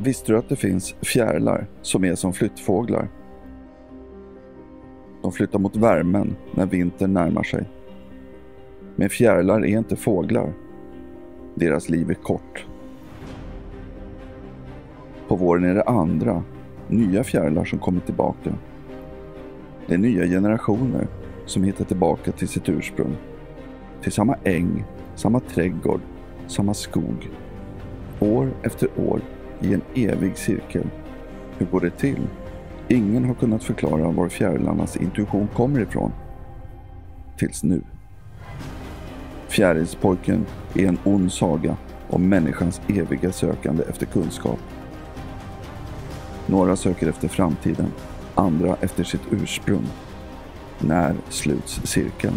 Visste du att det finns fjärilar som är som flyttfåglar? De flyttar mot värmen när vintern närmar sig. Men fjärilar är inte fåglar. Deras liv är kort. På våren är det andra, nya fjärilar som kommer tillbaka. Det är nya generationer som hittar tillbaka till sitt ursprung. Till samma äng, samma trädgård, samma skog. År efter år i en evig cirkel. Hur går det till? Ingen har kunnat förklara var fjärilarnas intuition kommer ifrån. Tills nu. Fjärilspojken är en ond saga om människans eviga sökande efter kunskap. Några söker efter framtiden, andra efter sitt ursprung. När sluts cirkeln?